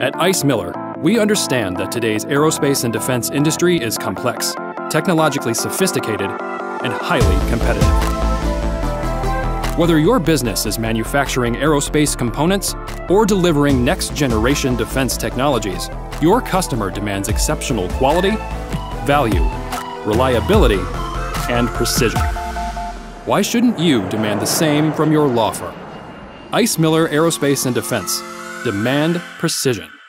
At Ice Miller, we understand that today's aerospace and defense industry is complex, technologically sophisticated, and highly competitive. Whether your business is manufacturing aerospace components or delivering next generation defense technologies, your customer demands exceptional quality, value, reliability, and precision. Why shouldn't you demand the same from your law firm? Ice Miller Aerospace and Defense. Demand precision.